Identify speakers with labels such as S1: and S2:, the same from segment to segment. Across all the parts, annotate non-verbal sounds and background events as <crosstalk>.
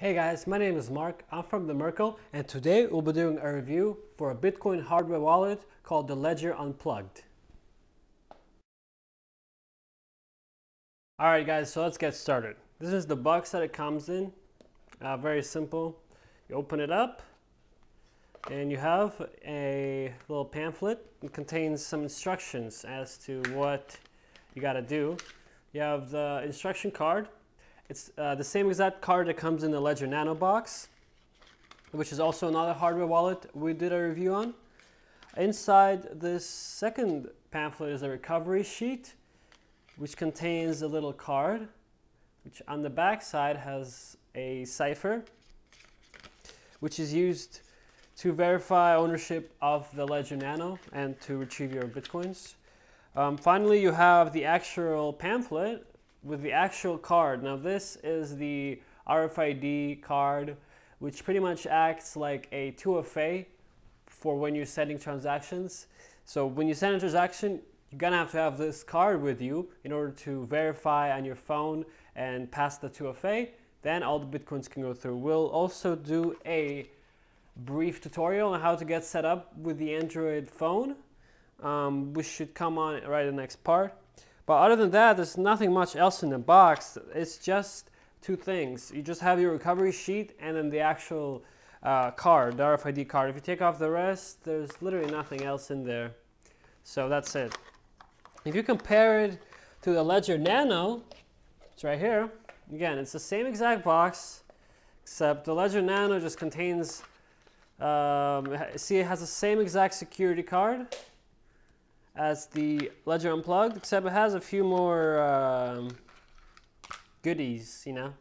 S1: Hey guys, my name is Mark. I'm from the Merkle, and today we'll be doing a review for a Bitcoin hardware wallet called the Ledger Unplugged. Alright guys, so let's get started. This is the box that it comes in. Uh, very simple. You open it up, and you have a little pamphlet. It contains some instructions as to what you gotta do. You have the instruction card it's uh, the same exact card that comes in the Ledger Nano box, which is also another hardware wallet we did a review on. Inside this second pamphlet is a recovery sheet, which contains a little card, which on the back side has a cipher, which is used to verify ownership of the Ledger Nano and to retrieve your Bitcoins. Um, finally, you have the actual pamphlet, with the actual card. Now this is the RFID card, which pretty much acts like a 2FA for when you're sending transactions. So when you send a transaction, you're gonna have to have this card with you in order to verify on your phone and pass the 2FA. Then all the Bitcoins can go through. We'll also do a brief tutorial on how to get set up with the Android phone, um, which should come on right in the next part. But other than that, there's nothing much else in the box. It's just two things. You just have your recovery sheet and then the actual uh, card, the RFID card. If you take off the rest, there's literally nothing else in there. So that's it. If you compare it to the Ledger Nano, it's right here. Again, it's the same exact box, except the Ledger Nano just contains, um, see it has the same exact security card as the Ledger Unplugged, except it has a few more um, goodies, you know.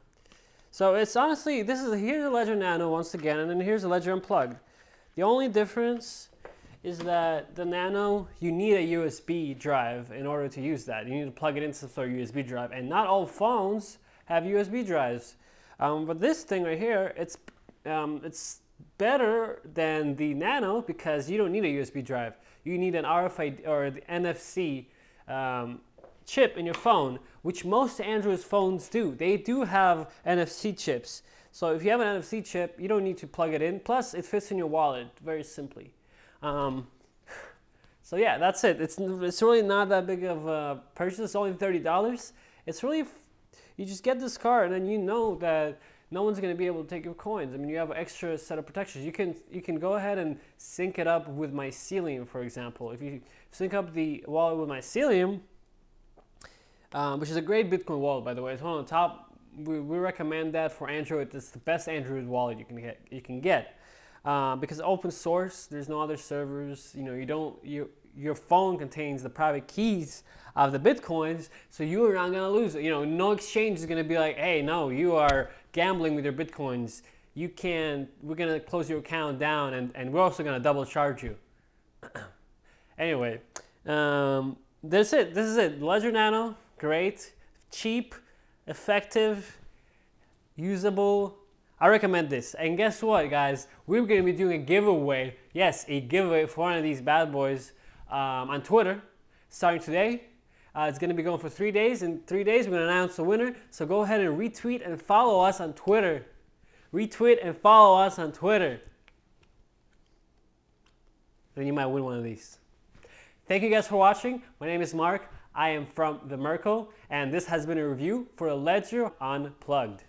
S1: So it's honestly, this is here's a Ledger Nano once again, and then here's a Ledger Unplugged. The only difference is that the Nano, you need a USB drive in order to use that. You need to plug it into some sort of USB drive, and not all phones have USB drives. Um, but this thing right here, it's um, it's better than the Nano because you don't need a USB drive you need an RFID or the NFC um, chip in your phone, which most Android phones do. They do have NFC chips. So if you have an NFC chip, you don't need to plug it in. Plus, it fits in your wallet very simply. Um, so yeah, that's it. It's, it's really not that big of a purchase. It's only $30. It's really, you just get this card and you know that no one's going to be able to take your coins. I mean, you have an extra set of protections. You can you can go ahead and sync it up with Mycelium, for example. If you sync up the wallet with Mycelium, um, which is a great Bitcoin wallet, by the way, it's one of the top. We, we recommend that for Android. It's the best Android wallet you can get. You can get uh, because open source. There's no other servers. You know, you don't you your phone contains the private keys of the bitcoins, so you are not gonna lose it. You know, no exchange is gonna be like, hey, no, you are gambling with your bitcoins. You can, we're gonna close your account down, and, and we're also gonna double charge you. <clears throat> anyway, um, that's it. This is it. Ledger Nano, great, cheap, effective, usable. I recommend this. And guess what, guys? We're gonna be doing a giveaway. Yes, a giveaway for one of these bad boys um, on Twitter starting today. Uh, it's going to be going for three days. In three days, we're going to announce the winner. So go ahead and retweet and follow us on Twitter. Retweet and follow us on Twitter. Then you might win one of these. Thank you guys for watching. My name is Mark. I am from the Merkle, and this has been a review for a Ledger Unplugged.